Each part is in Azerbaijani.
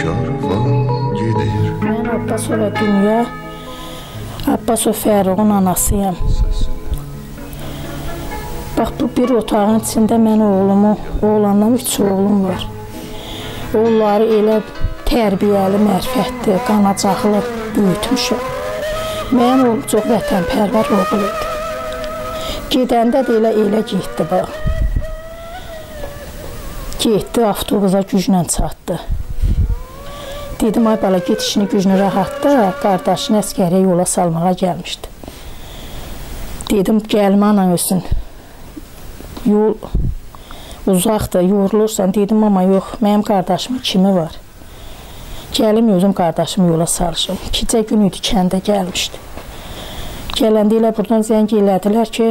karvan gedir Mən Abbasova Dünya Abbasov Fərruğun anasıyam. Bax bu bir otağın içində mən oğlumu, oğlandan üç oğlum var. Onları elə tərbiyəli, mərfətli, qanacaqlı böyütmüşəm. Mənim oğlum çox vətənpərvər oğul idi. Gedəndə də elə elə getdi bax. Getdi avtobusa güclə çatdı. Dedim ay bala get işini gücünü rahatla, qardaşını əskəriyə yola salmağa gəlmişdi. Dedim gəlmə anan ölsün. Yol uzaqdır, yorulursan. Dedim amma yox, mənim qardaşımın kimi var. Gəlim özüm qardaşımı yola salışım. Gecə gün idi kəndə gəlmişdi. Gələndə elə buradan zəng elədilər ki,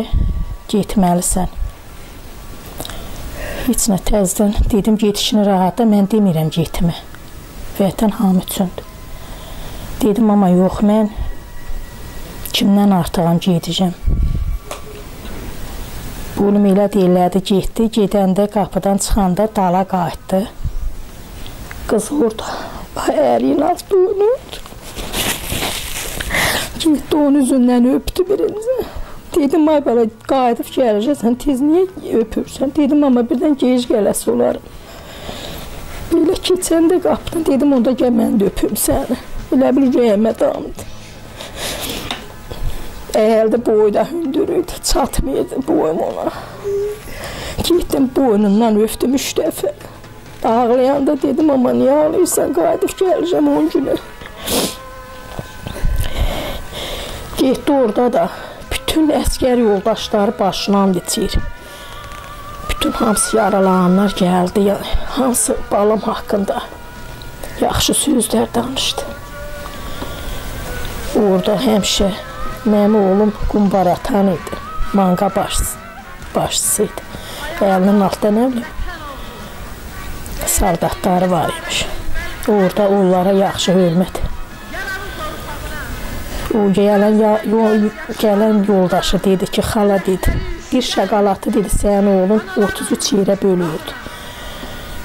getməlisən. Heç nə təzdən dedim get işini rahatla, mən demirəm getmə. Vətən hamı üçündür. Dedim amma yox mən kimdən artığam gedəcəm. Oğlum elə deyirlərdi, getdi. Gedəndə qapıdan çıxanda dala qayıtdı. Qız orada ərin altı oynuyordu. Getdi onun üzündən öpdü birinci. Dedim ay bala qayıdıb gələcəksən, tez niyə öpürsən? Dedim amma birdən gec gələsi olarım. Keçəndə qapıdan dedim onda gəl mən də öpüm səni. Elə bil ürəyimə damdı. Əyəldi boyda hündürüydü, çatmıyordu boyum ona. Getdim boynundan öpdüm üç dəfə. Ağlayanda dedim amma niyə ağlayırsan, qayıdıb gələcəm 10 günü. Getdi orada da bütün əskər yoldaşları başından içir. Bütün hamısı yaralananlar gəldi. ya- Hamısı balam haqqında yaxşı sözlər danışdı. Orada həmişə mənim oğlum qumbar atan idi. Manqa başçısı, başçısı idi. Əlinin altında nə bilim sardatları var imiş. Orada onlara yaxşı hörmət. O gələn yol, gələn yoldaşı dedi ki, xala dedi, bir şokolatı dedi sənin oğlun 33 yerə bölürdü.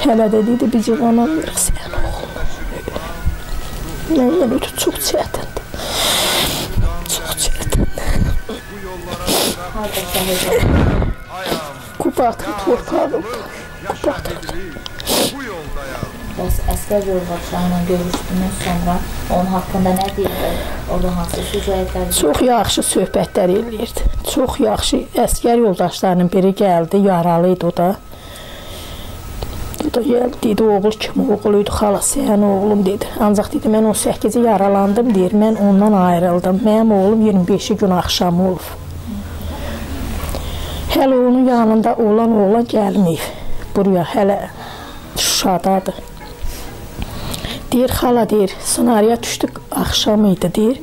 Hələ də dedi biz inanamırıq sənin oğluna. Mən yenə də çox çətindir. Çox çətindir. Qubatın torpağında. Qubatın. Bəs əskər yoldaşları ilə görüşdükdən sonra onun haqqında nə deyirdi? Orada hansı şikayətlər Çox yaxşı söhbətlər eləyirdi. Çox yaxşı. Əskər yoldaşlarının biri gəldi, yaralı idi o da. O da gəldi, dedi, oğul kimi oğul idi, xala sənin oğlum dedi. Ancaq dedi, mən 18-i yaralandım deyir, mən ondan ayrıldım. Mənim oğlum 25-i gün axşamı olub. Hələ onun yanında olan oğlan gəlməyib. Buraya hələ Şuşadadır. Deyir, xala deyir, ssenariya düşdü, axşam idi deyir.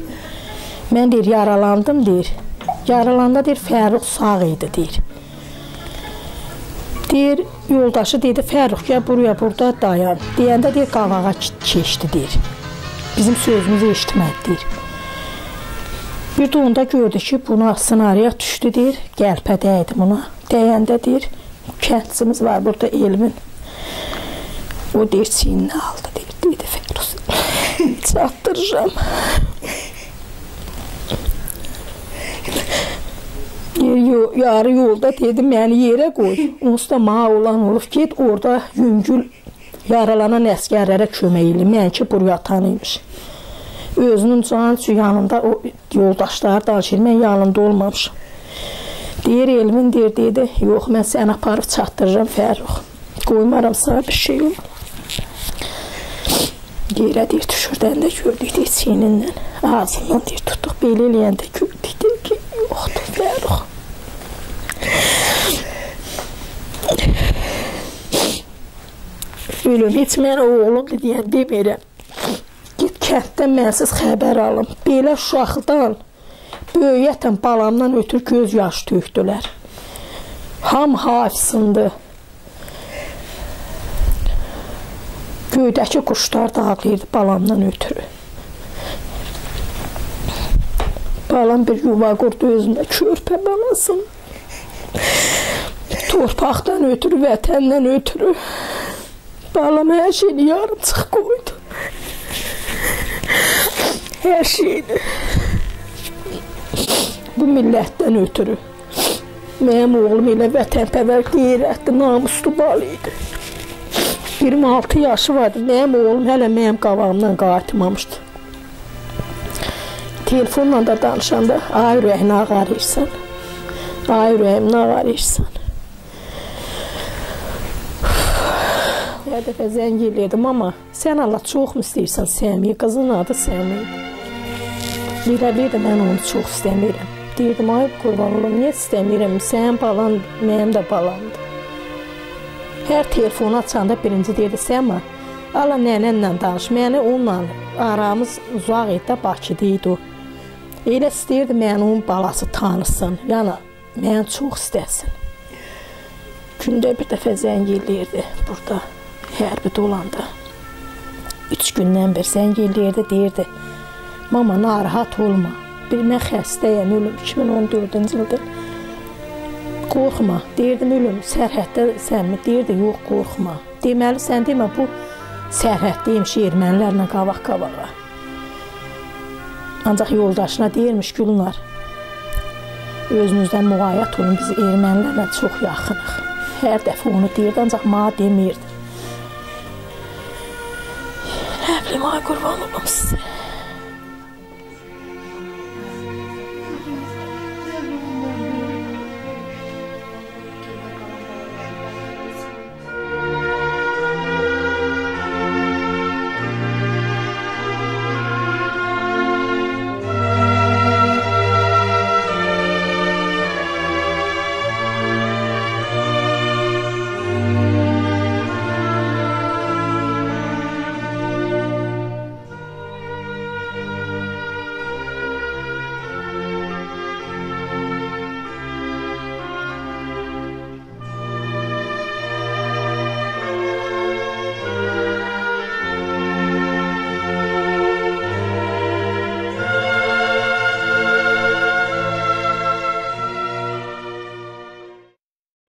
Mən deyir, yaralandım deyir. Yaralanda deyir, Fərux sağ idi deyir. Deyir, yoldaşı dedi, Fərux gəl buraya, burada dayan. Deyəndə deyir, qavağa keçdi deyir. Bizim sözümüzü eşitmədi deyir. Bir də onda gördü ki, buna ssenariya düşdü deyir, qəlpə dəydi buna. Dəyəndə deyir, kəndçimiz var burada elmin. O deyir, çiyninə aldı deyir, dedi Fəruz. Çatdıracağım. Yarı yolda dedi, məni yerə qoy. Onsuz da mənə olan olub, get orada yüngül yaralanan əskərlərə kömək elə. Mən ki, buraya tanıymış. Özünün canı üçün yanında o yoldaşları danışır, mən yanında olmamışam. Deyir, elmin deyir, dedi, yox, mən səni aparıb çatdıracağam Fərux. Qoymaram sana bir şey olmaz. Yerə deyir, düşürdəndə gördük deyir, çiynindən, ağzından deyir, tutduq, belə eləyəndə ki, Fərux. Ölüm, heç mən oğlumdur deyən demirəm. Git kənddən mənsiz xəbər alım. Belə uşaqdan, böyüyətən balamdan ötür göz yaş tökdülər. Ham hafizındır. Göydəki quşlar da ağlayırdı balamdan ötürü. Balam bir yuva qurdu özünə körpə balasın. Torpaqdan ötürü, vətəndən ötürü. Balam hər şeyini yarımçıq qoydu. Hər şeyini. Bu millətdən ötürü. Mənim oğlum elə vətənpərvər, qeyrətli, namuslu bal idi. 26 yaşı vardı. Mənim oğlum hələ mənim qabağımdan qayıtmamışdı. Telefonla da danışanda, ay ürəyini ağarırsan. Ay ürəyimini ağarırsan. Hər dəfə zəng eləyirdim, amma sən Allah çox mu istəyirsən Səmiyə? Qızın adı Səmi. Bilə-bilə də mən onu çox istəmirəm. Deyirdim, ay qurban olum, niyə istəmirəm? Sənin balan mənim də balamdır. Hər telefonu açanda birinci deyirdi, Səma, ala nənənlə danış. Məni onunla aramız uzaq idi, Bakıda idi o. Elə istəyirdi məni onun balası tanısın. Yəni məni çox istəsin. Gündə bir dəfə zəng eləyirdi burada hərbidə olanda. 3 gündən bir zəng eləyirdi, deyirdi: "Mama narahat olma. Bir mən xəstəyəm, ölüm 2014-cü ildə. Qorxma." Deyirdim, "Ölüm sərhəddə sənmi?" Deyirdi, "Yox, qorxma." Deməli sən demə bu sərhəddəymiş ermənilərlə qabaq-qabağa. Ancaq yoldaşına deyirmiş Gülnar. Özünüzdən müğayət olun, biz ermənilərlə çox yaxınıq. Hər dəfə onu deyirdi, ancaq mənə demirdi. Nə bilim, ay qurban olum sizə.